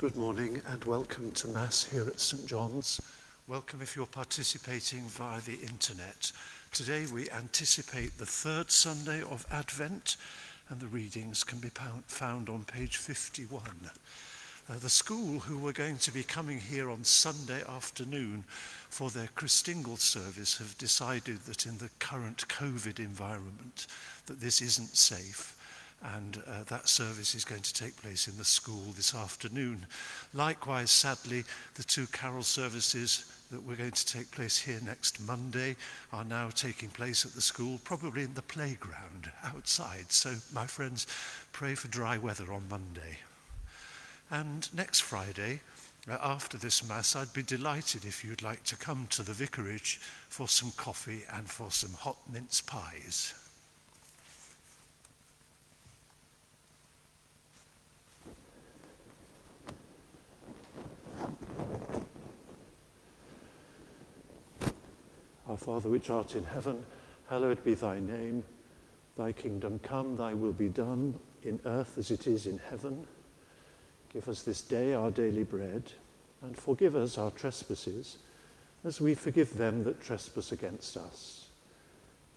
Good morning and welcome to Mass here at St John's. Welcome if you're participating via the internet. Today we anticipate the third Sunday of Advent and the readings can be found on page 51. Uh, the school who were going to be coming here on Sunday afternoon for their Christingle service have decided that in the current COVID environment that this isn't safe and uh, that service is going to take place in the school this afternoon. Likewise, sadly, the two carol services that were going to take place here next Monday are now taking place at the school, probably in the playground outside. So, my friends, pray for dry weather on Monday. And next Friday, uh, after this Mass, I'd be delighted if you'd like to come to the vicarage for some coffee and for some hot mince pies. Our Father which art in heaven, hallowed be thy name. Thy kingdom come, thy will be done, in earth as it is in heaven. Give us this day our daily bread, and forgive us our trespasses, as we forgive them that trespass against us.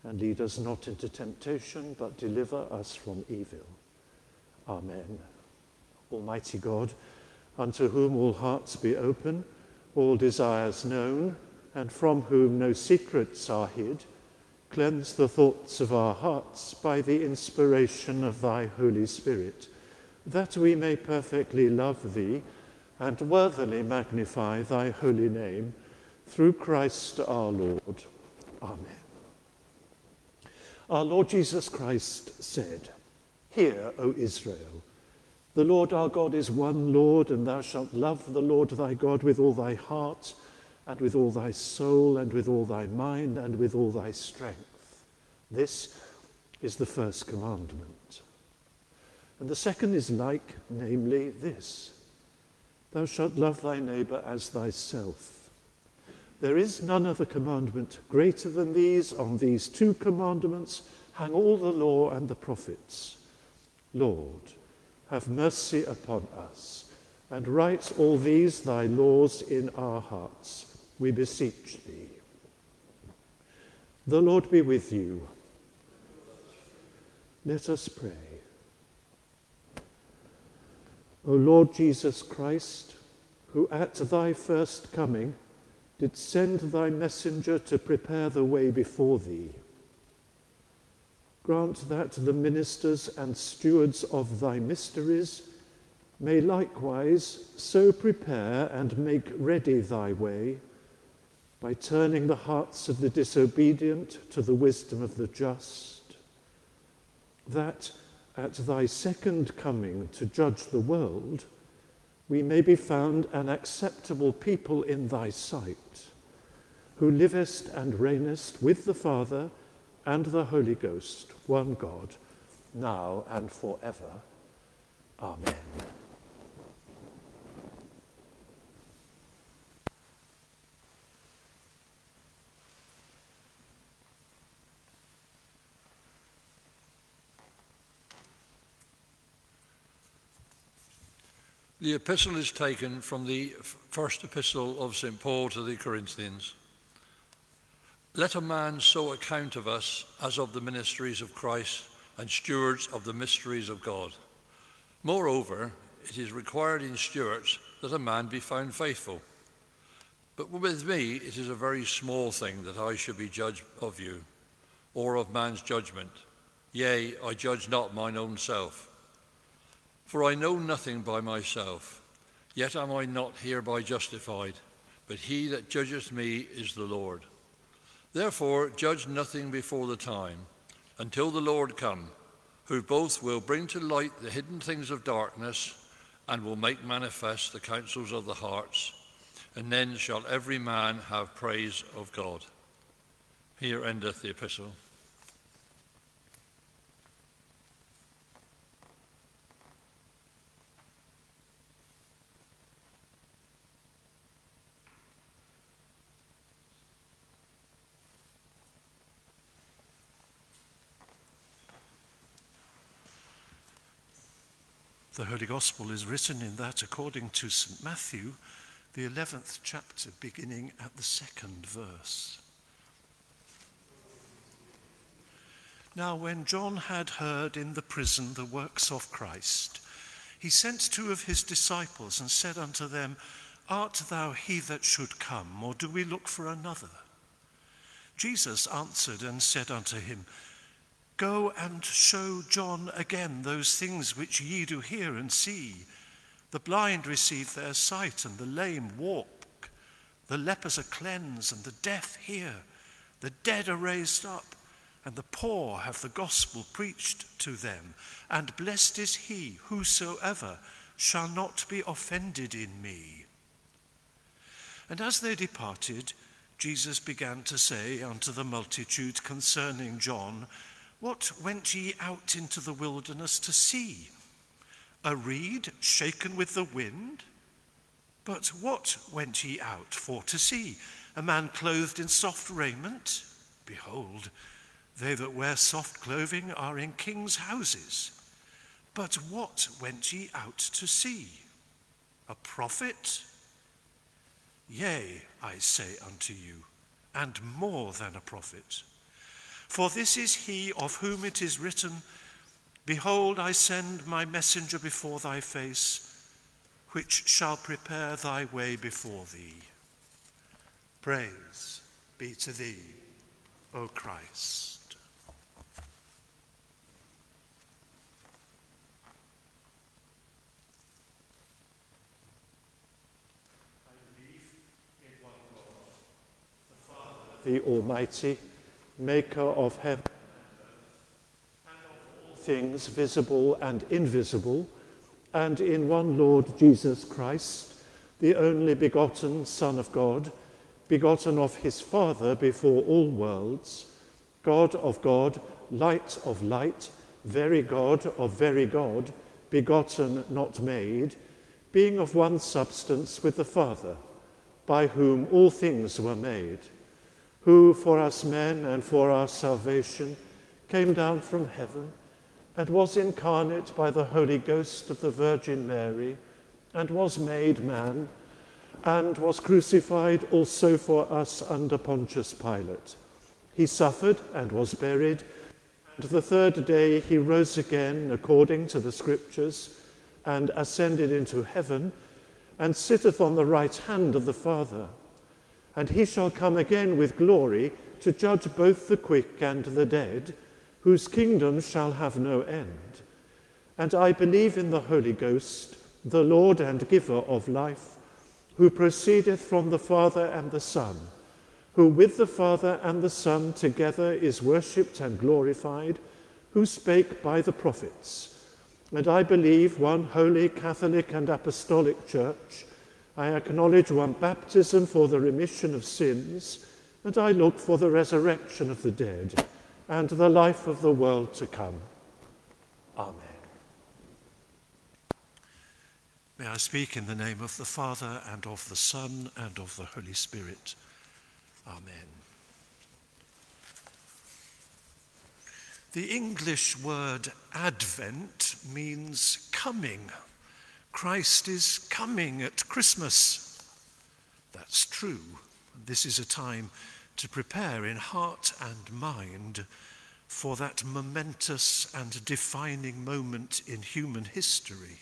And lead us not into temptation, but deliver us from evil. Amen. Almighty God, unto whom all hearts be open, all desires known, and from whom no secrets are hid, cleanse the thoughts of our hearts by the inspiration of thy Holy Spirit, that we may perfectly love thee and worthily magnify thy holy name, through Christ our Lord. Amen. Our Lord Jesus Christ said, Hear, O Israel, the Lord our God is one Lord, and thou shalt love the Lord thy God with all thy heart and with all thy soul, and with all thy mind, and with all thy strength. This is the first commandment. And the second is like, namely, this Thou shalt love thy neighbor as thyself. There is none other commandment greater than these. On these two commandments hang all the law and the prophets. Lord, have mercy upon us, and write all these thy laws in our hearts we beseech thee. The Lord be with you. Let us pray. O Lord Jesus Christ, who at thy first coming did send thy messenger to prepare the way before thee, grant that the ministers and stewards of thy mysteries may likewise so prepare and make ready thy way by turning the hearts of the disobedient to the wisdom of the just, that at thy second coming to judge the world, we may be found an acceptable people in thy sight, who livest and reignest with the Father and the Holy Ghost, one God, now and forever. Amen. The epistle is taken from the first epistle of St. Paul to the Corinthians. Let a man so account of us as of the ministries of Christ and stewards of the mysteries of God. Moreover, it is required in stewards that a man be found faithful. But with me it is a very small thing that I should be judged of you, or of man's judgment. Yea, I judge not mine own self. For I know nothing by myself, yet am I not hereby justified, but he that judgeth me is the Lord. Therefore judge nothing before the time, until the Lord come, who both will bring to light the hidden things of darkness, and will make manifest the counsels of the hearts, and then shall every man have praise of God. Here endeth the epistle. The Holy Gospel is written in that, according to St. Matthew, the 11th chapter, beginning at the second verse. Now, when John had heard in the prison the works of Christ, he sent two of his disciples and said unto them, Art thou he that should come, or do we look for another? Jesus answered and said unto him, Go and show John again those things which ye do hear and see. The blind receive their sight, and the lame walk. The lepers are cleansed, and the deaf hear. The dead are raised up, and the poor have the gospel preached to them. And blessed is he whosoever shall not be offended in me. And as they departed, Jesus began to say unto the multitude concerning John, what went ye out into the wilderness to see? A reed shaken with the wind? But what went ye out for to see? A man clothed in soft raiment? Behold, they that wear soft clothing are in kings' houses. But what went ye out to see? A prophet? Yea, I say unto you, and more than a prophet. For this is he of whom it is written, Behold, I send my messenger before thy face, which shall prepare thy way before thee. Praise be to thee, O Christ. The Almighty maker of heaven and of all things visible and invisible, and in one Lord Jesus Christ, the only begotten Son of God, begotten of his Father before all worlds, God of God, light of light, very God of very God, begotten, not made, being of one substance with the Father, by whom all things were made who for us men and for our salvation came down from heaven and was incarnate by the Holy Ghost of the Virgin Mary and was made man and was crucified also for us under Pontius Pilate. He suffered and was buried, and the third day he rose again according to the Scriptures and ascended into heaven and sitteth on the right hand of the Father and he shall come again with glory to judge both the quick and the dead, whose kingdom shall have no end. And I believe in the Holy Ghost, the Lord and giver of life, who proceedeth from the Father and the Son, who with the Father and the Son together is worshipped and glorified, who spake by the prophets. And I believe one holy, Catholic, and Apostolic Church I acknowledge one baptism for the remission of sins, and I look for the resurrection of the dead and the life of the world to come. Amen. May I speak in the name of the Father, and of the Son, and of the Holy Spirit. Amen. The English word Advent means coming Christ is coming at Christmas. That's true. This is a time to prepare in heart and mind for that momentous and defining moment in human history.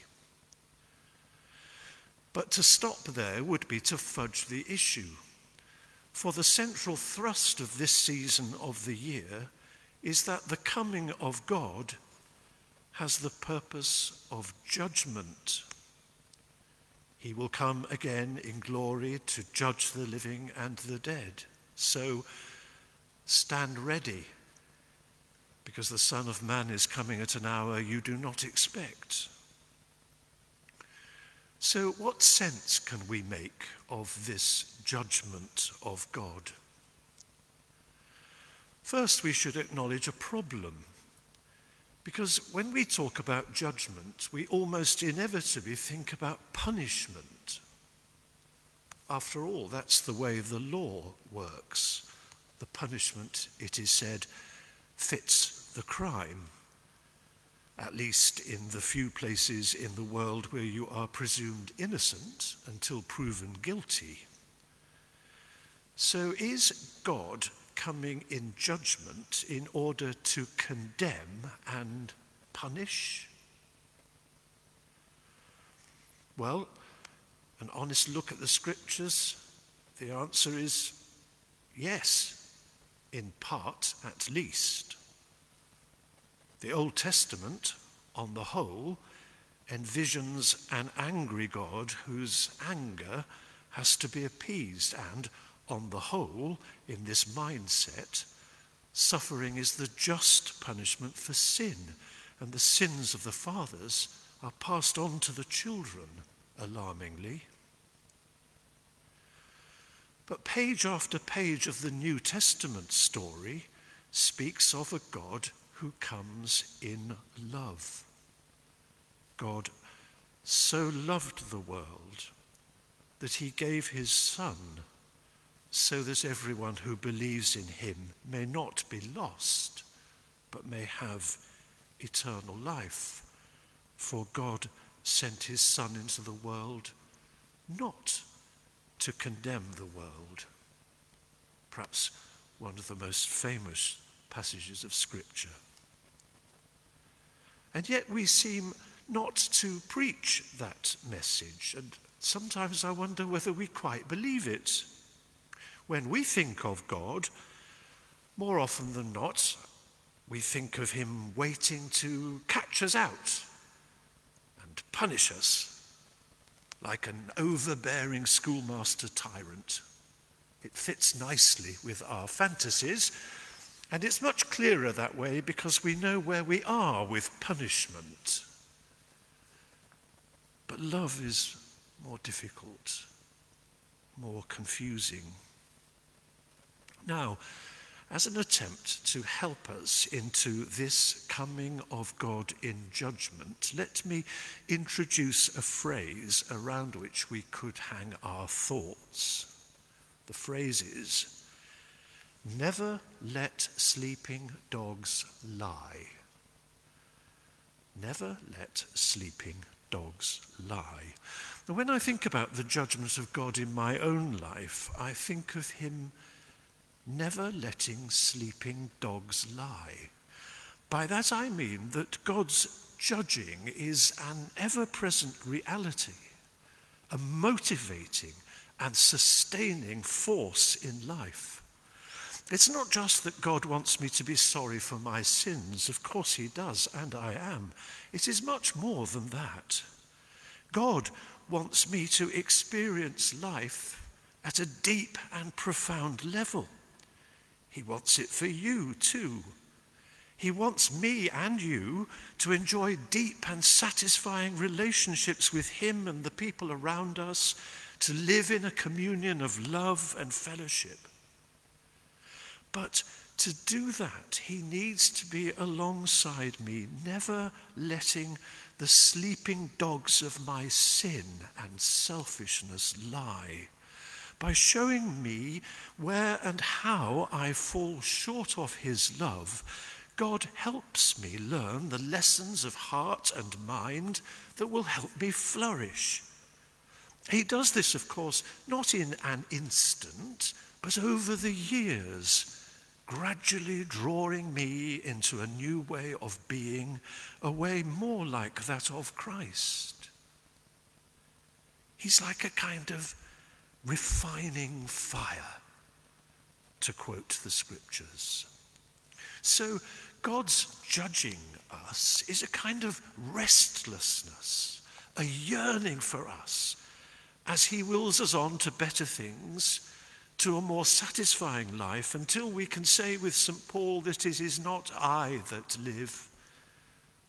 But to stop there would be to fudge the issue. For the central thrust of this season of the year is that the coming of God has the purpose of judgment. He will come again in glory to judge the living and the dead. So stand ready, because the Son of Man is coming at an hour you do not expect. So, what sense can we make of this judgment of God? First, we should acknowledge a problem. Because when we talk about judgment, we almost inevitably think about punishment. After all, that's the way the law works. The punishment, it is said, fits the crime. at least in the few places in the world where you are presumed innocent until proven guilty. So is God coming in judgment in order to condemn and punish? Well, an honest look at the scriptures, the answer is yes, in part at least. The Old Testament, on the whole, envisions an angry God whose anger has to be appeased, and on the whole, in this mindset, suffering is the just punishment for sin, and the sins of the fathers are passed on to the children, alarmingly. But page after page of the New Testament story speaks of a God who comes in love. God so loved the world that he gave his Son so that everyone who believes in him may not be lost, but may have eternal life. For God sent his Son into the world not to condemn the world. Perhaps one of the most famous passages of Scripture. And yet we seem not to preach that message, and sometimes I wonder whether we quite believe it. When we think of God, more often than not, we think of him waiting to catch us out and punish us like an overbearing schoolmaster tyrant. It fits nicely with our fantasies, and it's much clearer that way because we know where we are with punishment. But love is more difficult, more confusing. Now, as an attempt to help us into this coming of God in judgment, let me introduce a phrase around which we could hang our thoughts. The phrase is, Never let sleeping dogs lie. Never let sleeping dogs lie. Now, when I think about the judgment of God in my own life, I think of him never letting sleeping dogs lie. By that I mean that God's judging is an ever present reality, a motivating and sustaining force in life. It's not just that God wants me to be sorry for my sins. Of course, He does, and I am. It is much more than that. God wants me to experience life at a deep and profound level. He wants it for you too. He wants me and you to enjoy deep and satisfying relationships with Him and the people around us, to live in a communion of love and fellowship. But to do that, He needs to be alongside me, never letting the sleeping dogs of my sin and selfishness lie by showing me where and how I fall short of his love, God helps me learn the lessons of heart and mind that will help me flourish. He does this, of course, not in an instant, but over the years, gradually drawing me into a new way of being, a way more like that of Christ. He's like a kind of refining fire, to quote the scriptures. So God's judging us is a kind of restlessness, a yearning for us as he wills us on to better things, to a more satisfying life, until we can say with St. Paul that it is not I that live,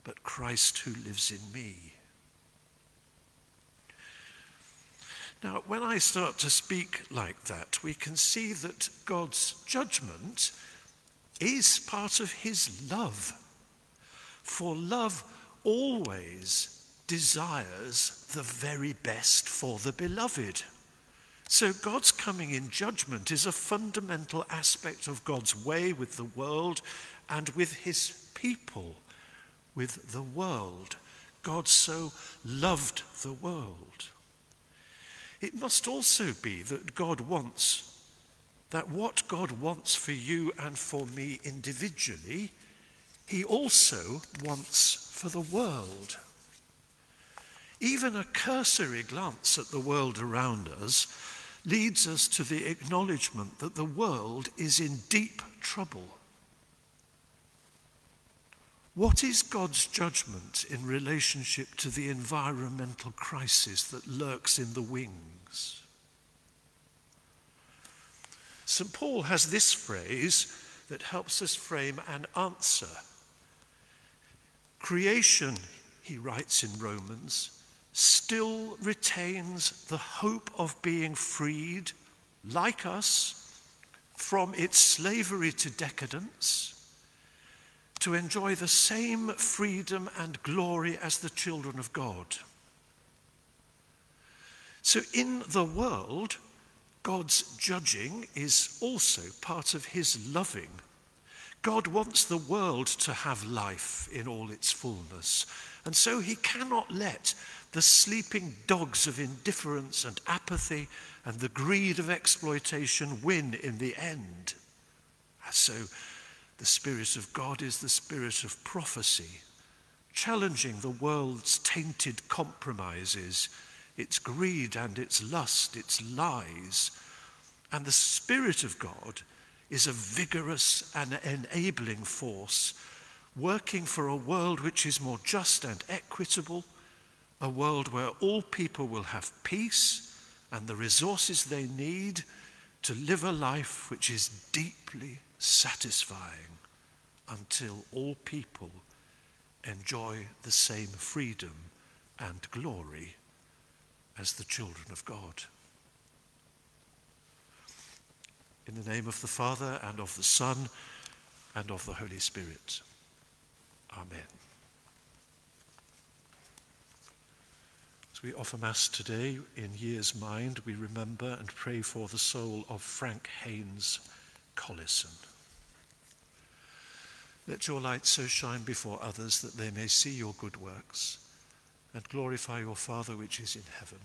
but Christ who lives in me. Now, when I start to speak like that, we can see that God's judgment is part of his love. For love always desires the very best for the beloved. So God's coming in judgment is a fundamental aspect of God's way with the world and with his people, with the world. God so loved the world. It must also be that God wants, that what God wants for you and for me individually, He also wants for the world. Even a cursory glance at the world around us leads us to the acknowledgement that the world is in deep trouble. What is God's judgment in relationship to the environmental crisis that lurks in the wings? St. Paul has this phrase that helps us frame an answer. Creation, he writes in Romans, still retains the hope of being freed, like us, from its slavery to decadence to enjoy the same freedom and glory as the children of God. So, in the world, God's judging is also part of his loving. God wants the world to have life in all its fullness, and so he cannot let the sleeping dogs of indifference and apathy and the greed of exploitation win in the end. So, the Spirit of God is the Spirit of prophecy, challenging the world's tainted compromises, its greed and its lust, its lies. And the Spirit of God is a vigorous and enabling force, working for a world which is more just and equitable, a world where all people will have peace and the resources they need to live a life which is deeply satisfying until all people enjoy the same freedom and glory as the children of God. In the name of the Father and of the Son and of the Holy Spirit. Amen. As we offer Mass today in year's mind, we remember and pray for the soul of Frank Haynes Collison. Let your light so shine before others that they may see your good works and glorify your Father which is in heaven.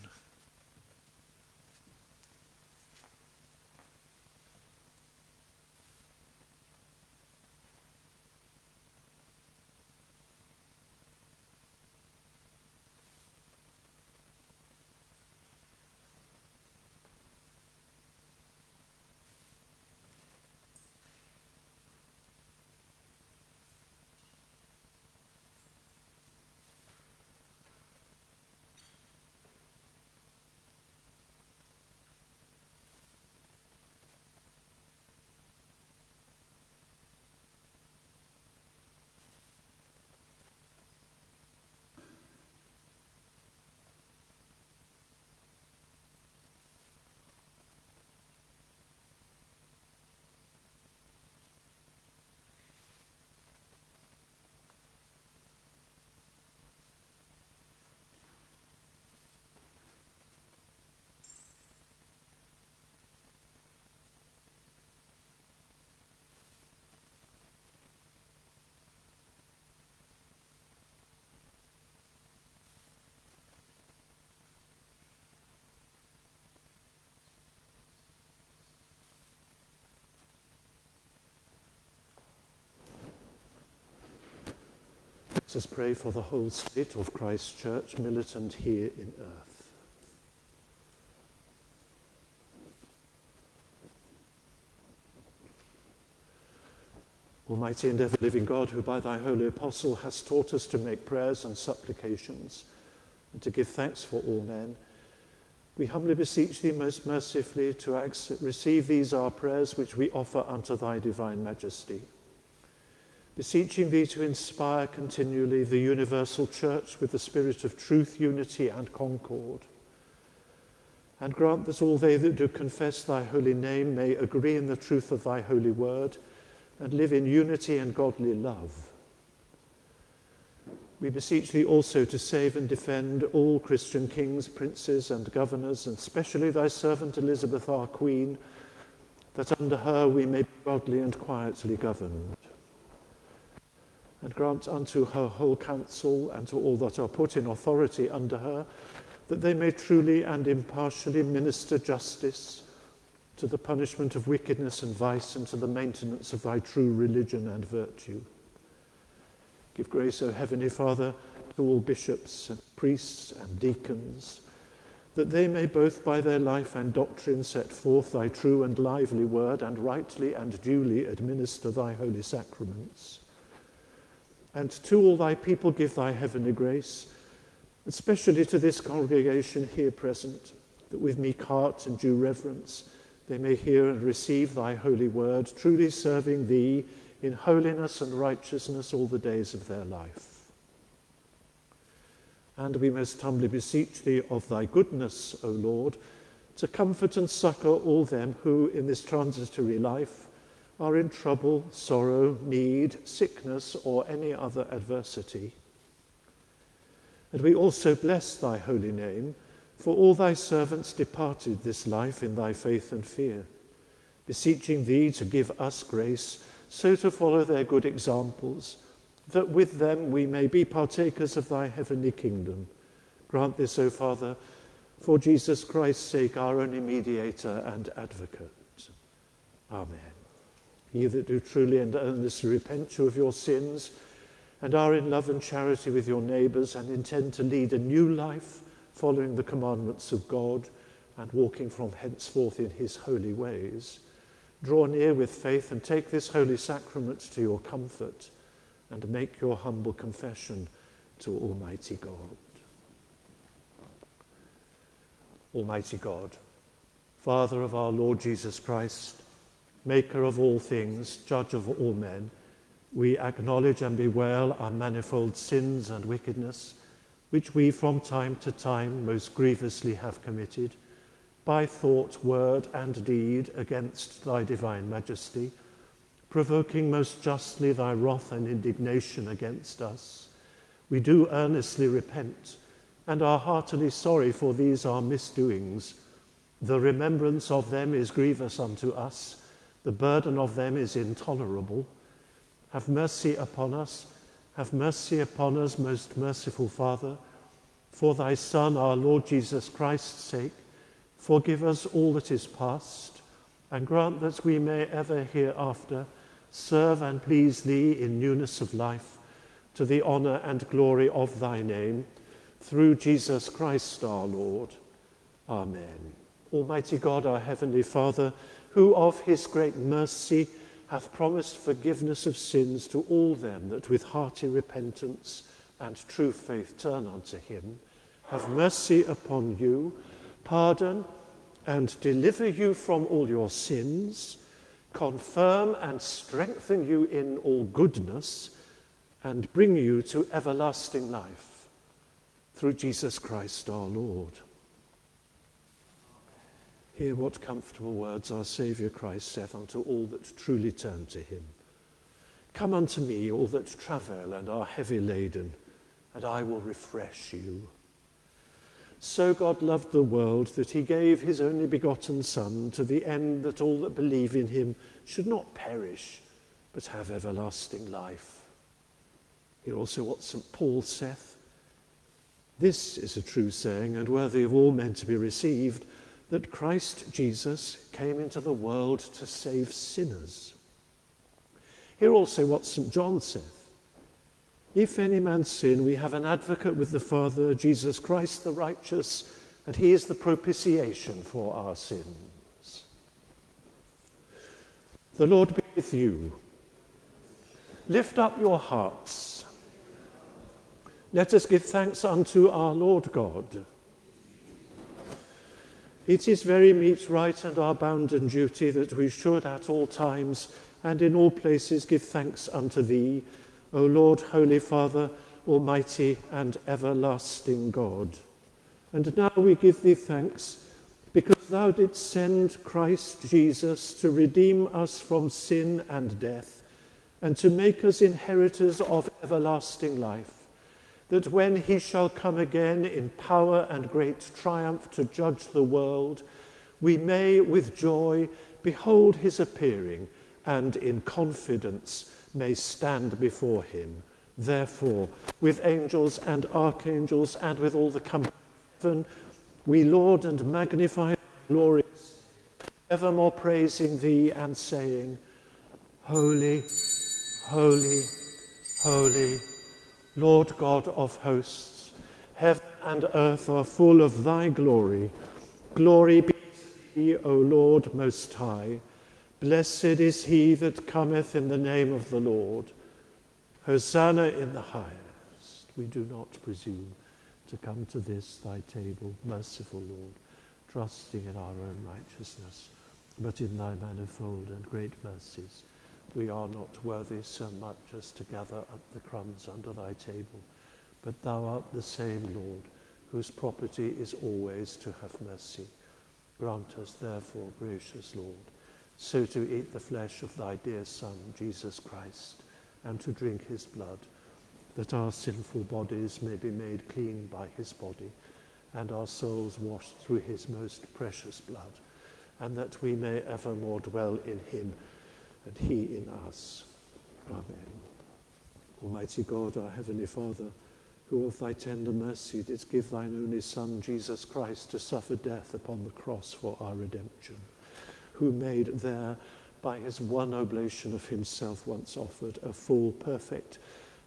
Let us pray for the whole state of Christ Church militant here in earth. Almighty and ever living God, who by thy holy apostle hast taught us to make prayers and supplications and to give thanks for all men, we humbly beseech thee most mercifully to accept, receive these our prayers which we offer unto thy divine majesty beseeching thee to inspire continually the universal church with the spirit of truth, unity, and concord. And grant that all they that do confess thy holy name may agree in the truth of thy holy word and live in unity and godly love. We beseech thee also to save and defend all Christian kings, princes, and governors, and especially thy servant Elizabeth, our Queen, that under her we may be godly and quietly governed and grant unto her whole council and to all that are put in authority under her, that they may truly and impartially minister justice to the punishment of wickedness and vice and to the maintenance of thy true religion and virtue. Give grace, O Heavenly Father, to all bishops and priests and deacons, that they may both by their life and doctrine set forth thy true and lively word and rightly and duly administer thy holy sacraments. And to all thy people give thy heavenly grace, especially to this congregation here present, that with meek heart and due reverence they may hear and receive thy holy word, truly serving thee in holiness and righteousness all the days of their life. And we most humbly beseech thee of thy goodness, O Lord, to comfort and succor all them who in this transitory life are in trouble, sorrow, need, sickness, or any other adversity. And we also bless thy holy name, for all thy servants departed this life in thy faith and fear, beseeching thee to give us grace so to follow their good examples that with them we may be partakers of thy heavenly kingdom. Grant this, O Father, for Jesus Christ's sake, our only mediator and advocate. Amen. Ye that do truly and earnestly repent you of your sins and are in love and charity with your neighbours and intend to lead a new life following the commandments of God and walking from henceforth in his holy ways, draw near with faith and take this holy sacrament to your comfort and make your humble confession to Almighty God. Almighty God, Father of our Lord Jesus Christ, maker of all things, judge of all men, we acknowledge and bewail our manifold sins and wickedness, which we from time to time most grievously have committed, by thought, word, and deed against thy divine majesty provoking most justly thy wrath and indignation against us. We do earnestly repent and are heartily sorry for these our misdoings. The remembrance of them is grievous unto us, the burden of them is intolerable. Have mercy upon us, have mercy upon us, most merciful Father, for thy Son, our Lord Jesus Christ's sake, forgive us all that is past, and grant that we may ever hereafter serve and please thee in newness of life, to the honour and glory of thy name, through Jesus Christ our Lord. Amen. Almighty God, our heavenly Father, who of his great mercy hath promised forgiveness of sins to all them that with hearty repentance and true faith turn unto him, have mercy upon you, pardon and deliver you from all your sins, confirm and strengthen you in all goodness, and bring you to everlasting life through Jesus Christ our Lord. Hear what comfortable words our Saviour Christ saith unto all that truly turn to him. Come unto me, all that travail and are heavy laden, and I will refresh you. So God loved the world that he gave his only begotten Son to the end that all that believe in him should not perish, but have everlasting life. Hear also what St. Paul saith. This is a true saying and worthy of all men to be received, that Christ Jesus came into the world to save sinners. Hear also what St. John saith. If any man sin, we have an advocate with the Father, Jesus Christ the righteous, and he is the propitiation for our sins. The Lord be with you. Lift up your hearts. Let us give thanks unto our Lord God. It is very meet, right, and our bounden duty that we should at all times and in all places give thanks unto thee O Lord, Holy Father, Almighty and everlasting God. And now we give thee thanks because thou didst send Christ Jesus to redeem us from sin and death and to make us inheritors of everlasting life, that when he shall come again in power and great triumph to judge the world, we may with joy behold his appearing and in confidence may stand before him. Therefore, with angels and archangels and with all the company heaven, we laud and magnify glory, evermore praising thee and saying, Holy, holy, holy, Lord God of hosts, heaven and earth are full of thy glory. Glory be to thee, O Lord Most High. Blessed is he that cometh in the name of the Lord. Hosanna in the highest. We do not presume to come to this thy table, merciful Lord, trusting in our own righteousness, but in thy manifold and great mercies. We are not worthy so much as to gather up the crumbs under thy table, but thou art the same Lord, whose property is always to have mercy. Grant us, therefore, gracious Lord, so to eat the flesh of thy dear Son, Jesus Christ and to drink his blood, that our sinful bodies may be made clean by his body, and our souls washed through his most precious blood, and that we may evermore dwell in him, and he in us. Amen. Almighty God, our heavenly Father, who of thy tender mercy didst give thine only Son, Jesus Christ, to suffer death upon the cross for our redemption, who made there by his one oblation of himself once offered, a full, perfect,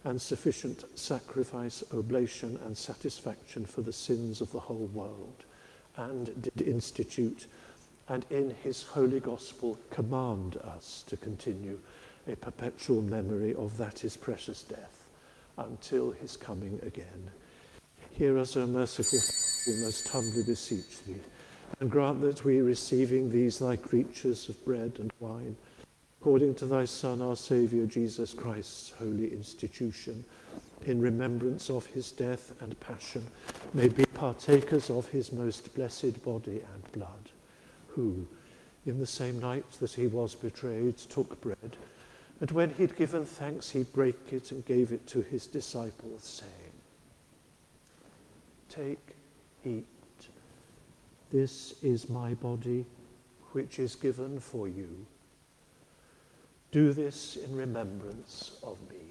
and sufficient sacrifice, oblation, and satisfaction for the sins of the whole world, and did institute, and in his holy gospel command us to continue a perpetual memory of that his precious death until his coming again. Hear us, O merciful, Father, we most humbly beseech thee and grant that we, receiving these thy creatures of bread and wine, according to thy Son, our Saviour, Jesus Christ's holy institution, in remembrance of his death and passion, may be partakers of his most blessed body and blood, who, in the same night that he was betrayed, took bread, and when he'd given thanks, he brake it and gave it to his disciples, saying, Take, eat. This is my body, which is given for you. Do this in remembrance of me.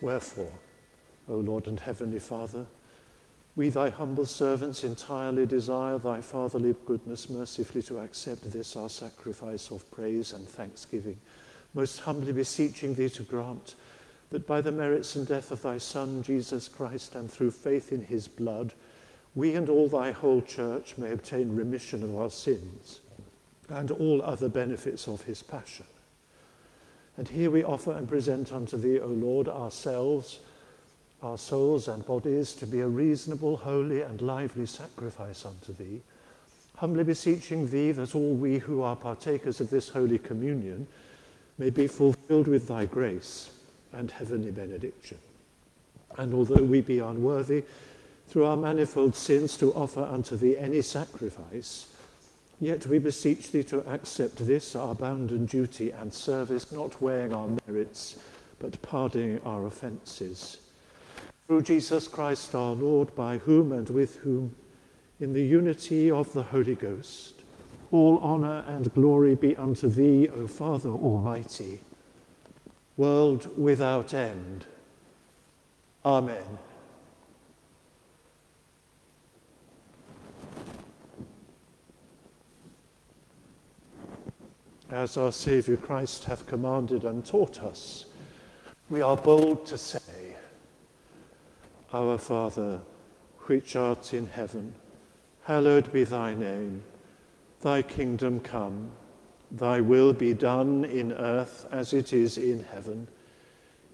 Wherefore, O Lord and Heavenly Father, we, thy humble servants, entirely desire thy fatherly goodness mercifully to accept this our sacrifice of praise and thanksgiving, most humbly beseeching thee to grant that by the merits and death of thy Son, Jesus Christ, and through faith in his blood, we and all thy whole church may obtain remission of our sins and all other benefits of his passion. And here we offer and present unto thee, O Lord, ourselves, our souls and bodies to be a reasonable, holy, and lively sacrifice unto thee, humbly beseeching thee that all we who are partakers of this holy communion may be fulfilled with thy grace and heavenly benediction. And although we be unworthy, through our manifold sins, to offer unto thee any sacrifice, yet we beseech thee to accept this our bounden duty and service, not weighing our merits, but pardoning our offences through Jesus Christ our Lord, by whom and with whom, in the unity of the Holy Ghost, all honour and glory be unto thee, O Father Almighty, world without end. Amen. As our Saviour Christ hath commanded and taught us, we are bold to say, our Father, which art in heaven, hallowed be thy name. Thy kingdom come, Thy will be done in earth as it is in heaven.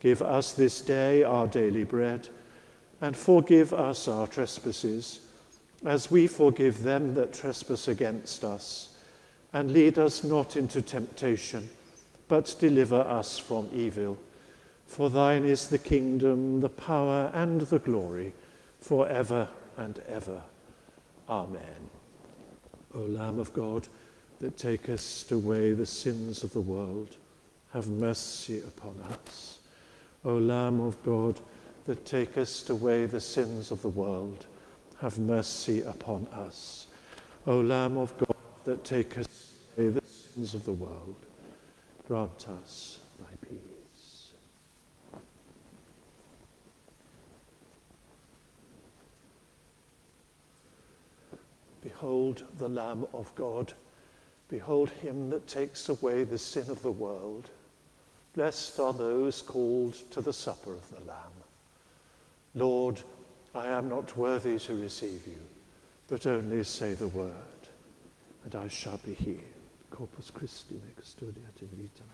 Give us this day our daily bread, and forgive us our trespasses, as we forgive them that trespass against us. And lead us not into temptation, but deliver us from evil. For thine is the kingdom, the power, and the glory, for ever and ever. Amen. O Lamb of God, that takest away the sins of the world, have mercy upon us. O Lamb of God, that takest away the sins of the world, have mercy upon us. O Lamb of God, that takest away the sins of the world, grant us thy peace. Behold the Lamb of God Behold him that takes away the sin of the world. Blessed are those called to the supper of the Lamb. Lord, I am not worthy to receive you, but only say the word, and I shall be healed. Corpus Christi, me custodiat in vitam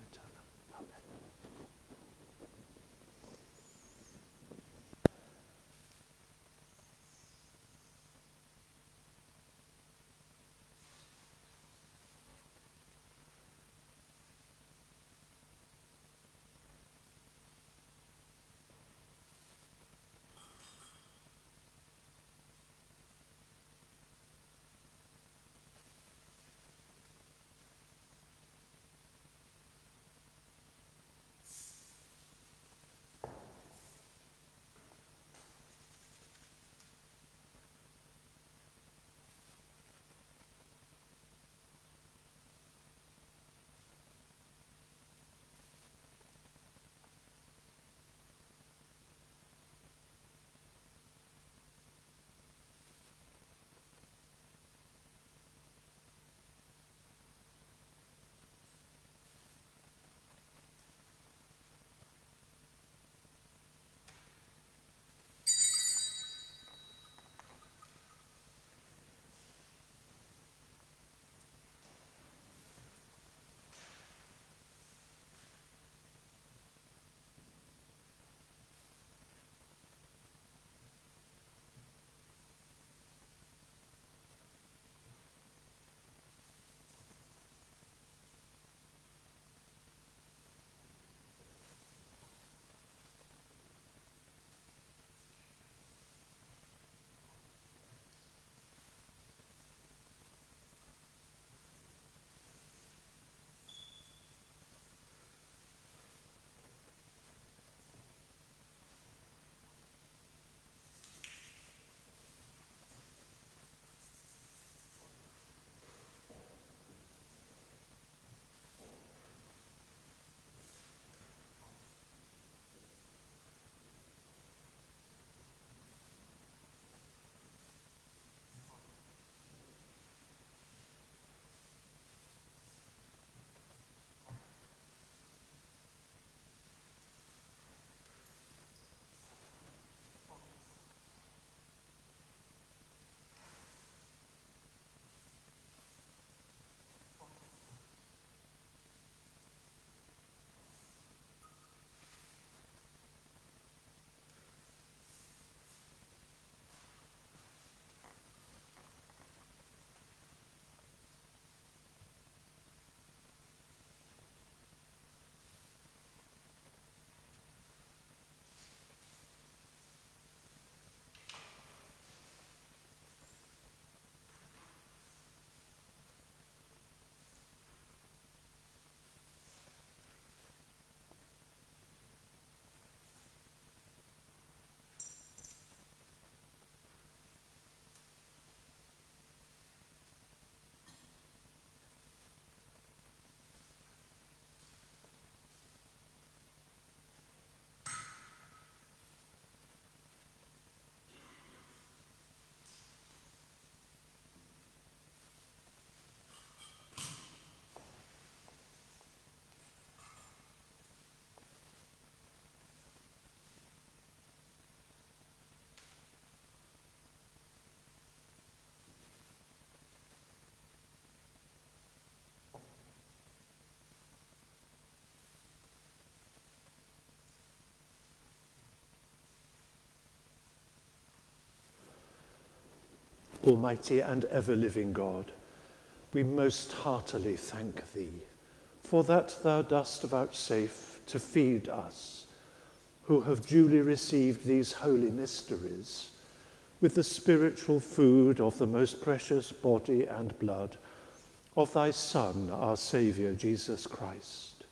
Almighty and ever living God, we most heartily thank thee for that thou dost vouchsafe to feed us, who have duly received these holy mysteries, with the spiritual food of the most precious body and blood of thy Son, our Saviour, Jesus Christ,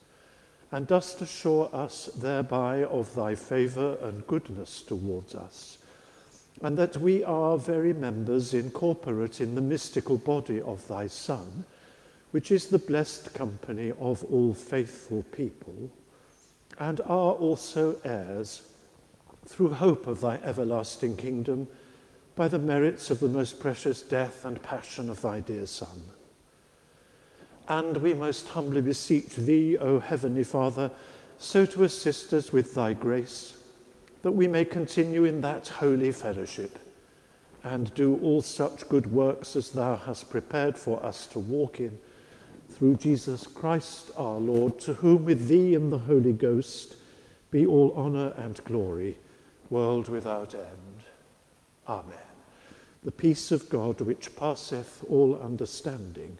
and dost assure us thereby of thy favour and goodness towards us and that we are very members incorporate in the mystical body of thy Son, which is the blessed company of all faithful people, and are also heirs through hope of thy everlasting kingdom by the merits of the most precious death and passion of thy dear Son. And we most humbly beseech thee, O Heavenly Father, so to assist us with thy grace that we may continue in that holy fellowship and do all such good works as thou hast prepared for us to walk in through Jesus Christ our Lord, to whom with thee and the Holy Ghost be all honour and glory, world without end. Amen. The peace of God, which passeth all understanding,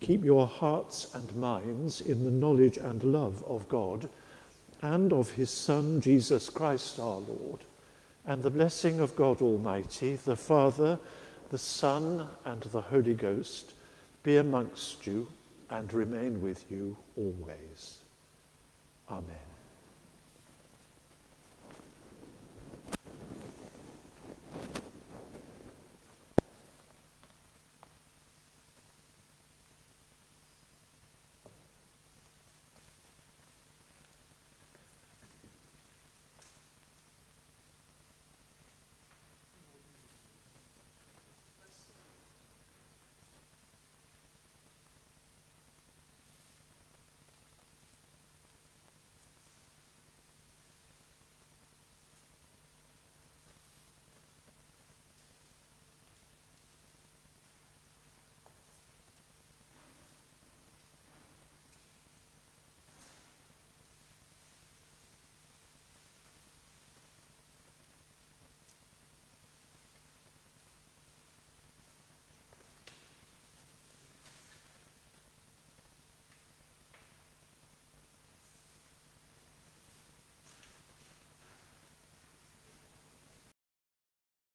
keep your hearts and minds in the knowledge and love of God and of his Son, Jesus Christ our Lord, and the blessing of God Almighty, the Father, the Son, and the Holy Ghost be amongst you and remain with you always. Amen.